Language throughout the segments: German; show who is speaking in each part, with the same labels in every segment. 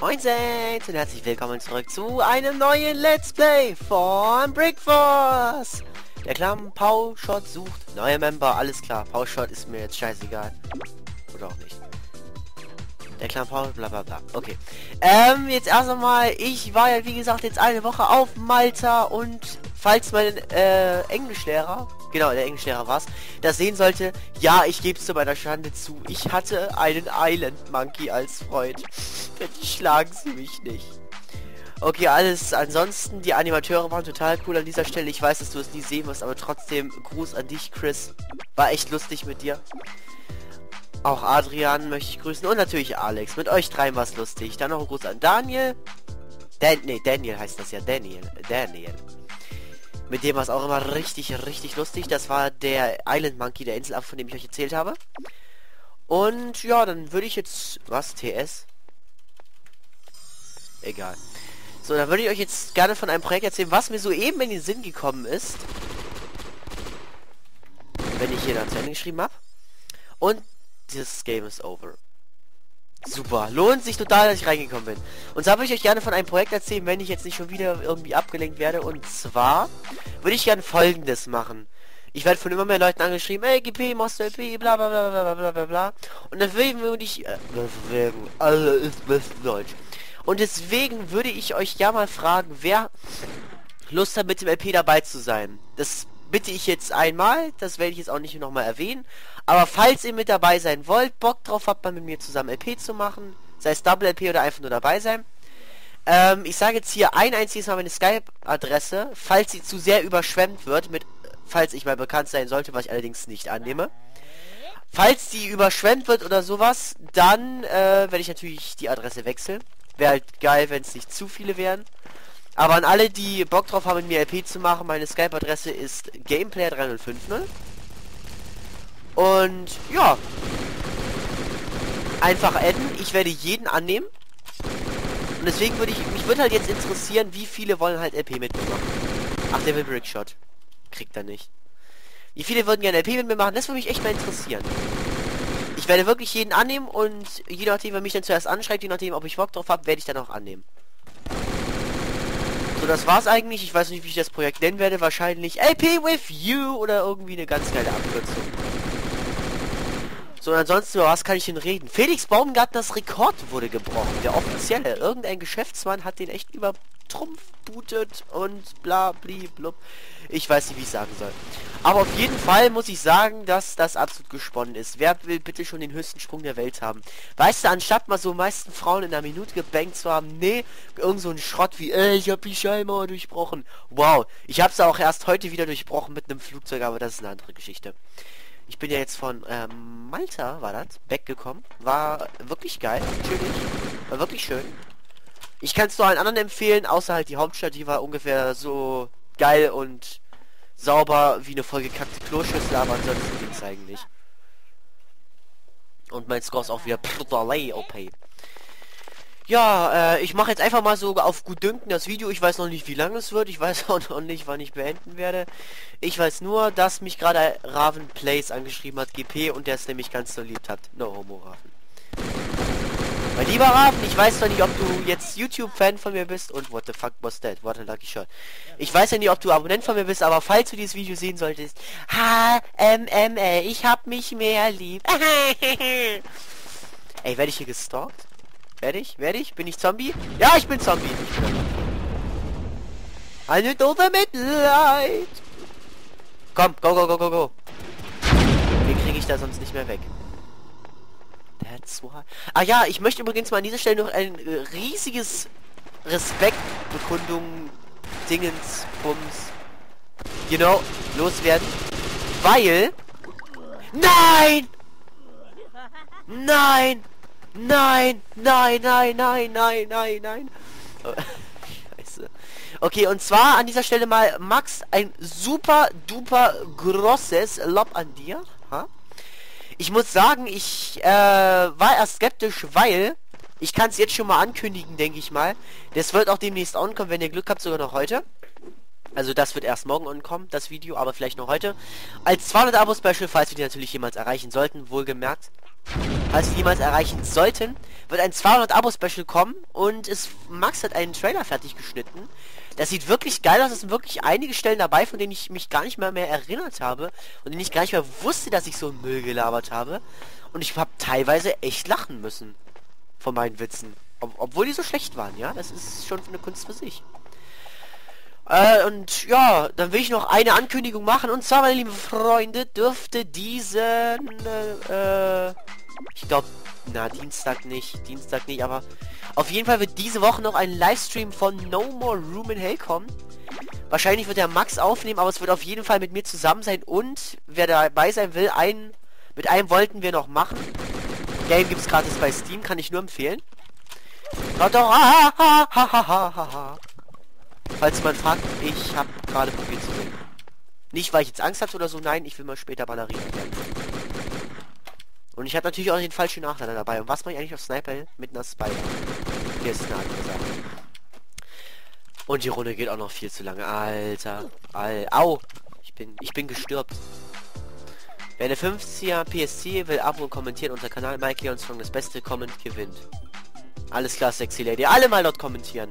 Speaker 1: Moinsen und herzlich willkommen zurück zu einem neuen Let's Play von Brickforce. Der Clan Shot sucht neue Member, alles klar. Shot ist mir jetzt scheißegal. Oder auch nicht. Der Clan Paul, bla bla bla. Okay. Ähm, jetzt erst einmal, ich war ja wie gesagt jetzt eine Woche auf Malta und falls mein äh, Englischlehrer, genau, der Englischlehrer war's, das sehen sollte, ja, ich gebe es zu meiner Schande zu. Ich hatte einen Island Monkey als Freund. Bitte schlagen Sie mich nicht. Okay, alles ansonsten, die Animateure waren total cool an dieser Stelle. Ich weiß, dass du es nie sehen wirst, aber trotzdem Gruß an dich, Chris. War echt lustig mit dir. Auch Adrian möchte ich grüßen und natürlich Alex. Mit euch dreien war es lustig. Dann noch ein Gruß an Daniel. Dan nee, Daniel heißt das ja. Daniel. Daniel. Mit dem war es auch immer richtig, richtig lustig. Das war der Island Monkey, der Inselaffe, von dem ich euch erzählt habe. Und ja, dann würde ich jetzt... Was? TS? Egal. So, dann würde ich euch jetzt gerne von einem Projekt erzählen, was mir soeben in den Sinn gekommen ist. Wenn ich hier dann zu Ende geschrieben habe. Und dieses Game ist over. Super. Lohnt sich total, dass ich reingekommen bin. Und zwar würde ich euch gerne von einem Projekt erzählen, wenn ich jetzt nicht schon wieder irgendwie abgelenkt werde. Und zwar würde ich gerne folgendes machen. Ich werde von immer mehr Leuten angeschrieben, ey, GP, Monster LP, bla bla bla bla bla bla bla. Und deswegen würde ich... Äh, deswegen, also ist best Deutsch. Und deswegen würde ich euch ja mal fragen, wer Lust hat, mit dem LP dabei zu sein. Das bitte ich jetzt einmal, das werde ich jetzt auch nicht nochmal erwähnen. Aber falls ihr mit dabei sein wollt, Bock drauf habt, mal mit mir zusammen LP zu machen, sei es Double LP oder einfach nur dabei sein. Ähm, ich sage jetzt hier ein einziges Mal meine Skype-Adresse, falls sie zu sehr überschwemmt wird, mit, falls ich mal bekannt sein sollte, was ich allerdings nicht annehme. Falls die überschwemmt wird oder sowas, dann äh, werde ich natürlich die Adresse wechseln. Wäre halt geil, wenn es nicht zu viele wären. Aber an alle, die Bock drauf haben, mit mir LP zu machen, meine Skype-Adresse ist Gameplayer3050. Und ja. Einfach adden. Ich werde jeden annehmen. Und deswegen würde ich, mich würde halt jetzt interessieren, wie viele wollen halt LP mit mir machen. Ach, der will Brickshot. Kriegt er nicht. Wie viele würden gerne LP mit mir machen? Das würde mich echt mal interessieren. Ich werde wirklich jeden annehmen und je nachdem, wer mich dann zuerst anschreibt, je nachdem, ob ich Bock drauf habe, werde ich dann auch annehmen. So, das war's eigentlich. Ich weiß nicht, wie ich das Projekt nennen werde. Wahrscheinlich LP with you oder irgendwie eine ganz geile Abkürzung. So, ansonsten, über was kann ich denn reden? Felix Baumgartners Rekord wurde gebrochen. Der offizielle. Irgendein Geschäftsmann hat den echt über Trumpf bootet und bla bli blub. Ich weiß nicht, wie ich sagen soll. Aber auf jeden Fall muss ich sagen, dass das absolut gesponnen ist. Wer will bitte schon den höchsten Sprung der Welt haben? Weißt du, anstatt mal so meisten Frauen in einer Minute gebankt zu haben, nee, irgend so ein Schrott wie, ey, ich hab die Schallmauer durchbrochen. Wow, ich hab's auch erst heute wieder durchbrochen mit einem Flugzeug, aber das ist eine andere Geschichte. Ich bin ja jetzt von ähm, Malta, war das, weggekommen. War wirklich geil, natürlich. War wirklich schön. Ich kann es nur allen anderen empfehlen, außer halt die Hauptstadt, die war ungefähr so geil und sauber wie eine vollgekackte Kloschüssel, aber ansonsten ging's eigentlich. Und mein Score ist auch wieder OP. Ja, äh, ich mache jetzt einfach mal so auf gut dünken das Video. Ich weiß noch nicht, wie lange es wird. Ich weiß auch noch nicht, wann ich beenden werde. Ich weiß nur, dass mich gerade Raven Plays angeschrieben hat, GP, und der es nämlich ganz so liebt hat. No homo, Raven. Mein lieber Raven, ich weiß doch nicht, ob du jetzt YouTube-Fan von mir bist und what the fuck was that? What a lucky shot. Ich weiß ja nicht, ob du Abonnent von mir bist, aber falls du dieses Video sehen solltest, ha, ähm, äh, ich hab mich mehr lieb. Ey, werde ich hier gestalkt? Werde ich? Werde ich? Bin ich Zombie? Ja, ich bin Zombie. Eine doofe Mitleid. Komm, go, go, go, go, go. Den kriege ich da sonst nicht mehr weg. That's why. Ah ja, ich möchte übrigens mal an dieser Stelle noch ein äh, riesiges Respektbekundung Dingens Bums you know loswerden, weil Nein! Nein! Nein! Nein, nein, nein, nein, nein, nein. Oh, Scheiße. Okay, und zwar an dieser Stelle mal Max ein super duper großes Lob an dir. Ha? Ich muss sagen, ich äh, war erst skeptisch, weil ich kann es jetzt schon mal ankündigen, denke ich mal. Das wird auch demnächst ankommen, wenn ihr Glück habt, sogar noch heute. Also das wird erst morgen ankommen, das Video, aber vielleicht noch heute. Als 200 Abo-Special, falls wir die natürlich jemals erreichen sollten, wohlgemerkt. Falls wir jemals erreichen sollten, wird ein 200 Abo-Special kommen und es Max hat einen Trailer fertig geschnitten. Das sieht wirklich geil aus. Es sind wirklich einige Stellen dabei, von denen ich mich gar nicht mehr, mehr erinnert habe und denen ich gar nicht mehr wusste, dass ich so Müll gelabert habe. Und ich habe teilweise echt lachen müssen von meinen Witzen. Ob obwohl die so schlecht waren, ja. Das ist schon eine Kunst für sich. Äh, und ja, dann will ich noch eine Ankündigung machen. Und zwar, meine lieben Freunde, dürfte diesen, äh, ich glaube, na, Dienstag nicht, Dienstag nicht, aber auf jeden Fall wird diese Woche noch ein Livestream von No More Room in Hell kommen. Wahrscheinlich wird der Max aufnehmen, aber es wird auf jeden Fall mit mir zusammen sein und wer dabei sein will, ein, mit einem wollten wir noch machen. Game gibt es gratis bei Steam, kann ich nur empfehlen. Doch, doch, ah, ah. Falls man fragt, ich habe gerade probiert zu sehen. Nicht, weil ich jetzt Angst hatte oder so, nein, ich will mal später Ballerina. Und ich habe natürlich auch den falschen Nachlader dabei. Und was mache ich eigentlich auf Sniper mit einer Spider? Hier ist eine andere Sache. Und die Runde geht auch noch viel zu lange. Alter. Al Au. Ich bin, ich bin gestürbt. Wer eine 50er PSC will, Abo und kommentieren unser Kanal Mike Leon Strong das beste Comment gewinnt. Alles klar, Sexy Lady. Alle mal dort kommentieren.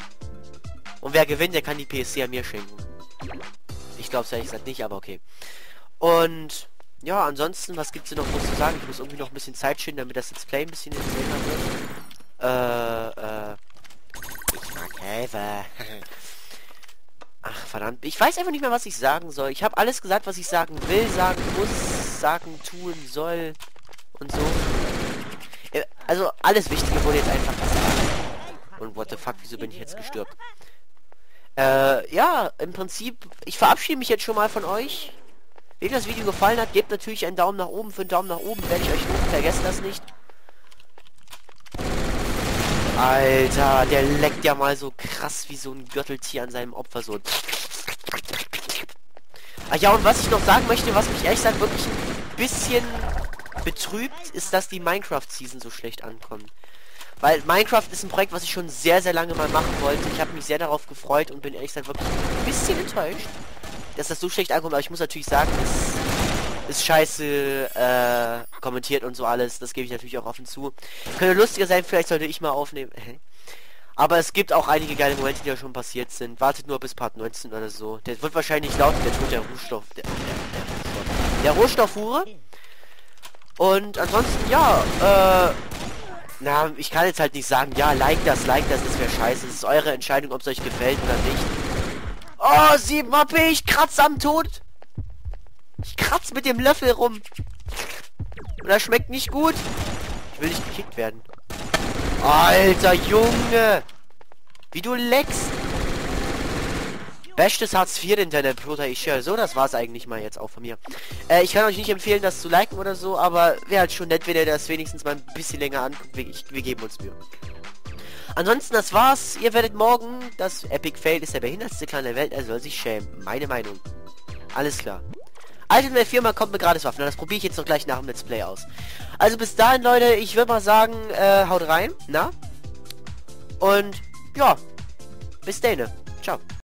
Speaker 1: Und wer gewinnt, der kann die PSC an mir schenken. Ich glaube es ehrlich gesagt nicht, aber okay. Und ja, ansonsten, was gibt's denn noch groß zu sagen? Ich muss irgendwie noch ein bisschen Zeit schinden, damit das Let's Play ein bisschen intensiver wird. Äh, äh. Ich mag Helfer. Ach, verdammt. Ich weiß einfach nicht mehr, was ich sagen soll. Ich habe alles gesagt, was ich sagen will, sagen muss, sagen, tun soll und so. Also, alles Wichtige wurde jetzt einfach gesagt. Und what the fuck, wieso bin ich jetzt gestürbt? Äh, ja, im Prinzip, ich verabschiede mich jetzt schon mal von euch. Wem das Video gefallen hat, gebt natürlich einen Daumen nach oben. Für einen Daumen nach oben werde ich euch loben. Vergesst das nicht. Alter, der leckt ja mal so krass wie so ein Gürteltier an seinem Opfer so. Ach ja, und was ich noch sagen möchte, was mich ehrlich gesagt wirklich ein bisschen betrübt, ist, dass die Minecraft-Season so schlecht ankommt. Weil Minecraft ist ein Projekt, was ich schon sehr, sehr lange mal machen wollte. Ich habe mich sehr darauf gefreut und bin ehrlich gesagt wirklich ein bisschen enttäuscht dass das so schlecht ankommt, aber ich muss natürlich sagen, es ist scheiße äh, kommentiert und so alles. Das gebe ich natürlich auch offen zu. Könnte lustiger sein, vielleicht sollte ich mal aufnehmen. aber es gibt auch einige geile Momente, die ja schon passiert sind. Wartet nur bis Part 19 oder so. Der wird wahrscheinlich laut, der Tod der Rohstoff. Der, der, der, der Rohstoffhure. Und ansonsten, ja, äh, na, ich kann jetzt halt nicht sagen, ja, like das, like das, das wäre scheiße. Es ist eure Entscheidung, ob es euch gefällt oder nicht. Oh, 7 HP, ich kratze am Tod. Ich kratze mit dem Löffel rum. Und das schmeckt nicht gut. Ich will nicht gekickt werden. Alter Junge. Wie du leckst. Bestes Hartz IV Internet, Bruder, ich höre. So, das war's eigentlich mal jetzt auch von mir. Äh, ich kann euch nicht empfehlen, das zu liken oder so, aber wäre halt schon nett, wenn ihr das wenigstens mal ein bisschen länger anguckt. Wir, wir geben uns Mühe. Ansonsten, das war's. Ihr werdet morgen, das Epic Fail ist der behindertste Clan der Welt, er soll sich schämen. Meine Meinung. Alles klar. Alte der Firma kommt mir gratis Waffen. Das probiere ich jetzt noch gleich nach dem Let's Play aus. Also bis dahin, Leute, ich würde mal sagen, äh, haut rein, na? Und, ja, bis dann. Ciao.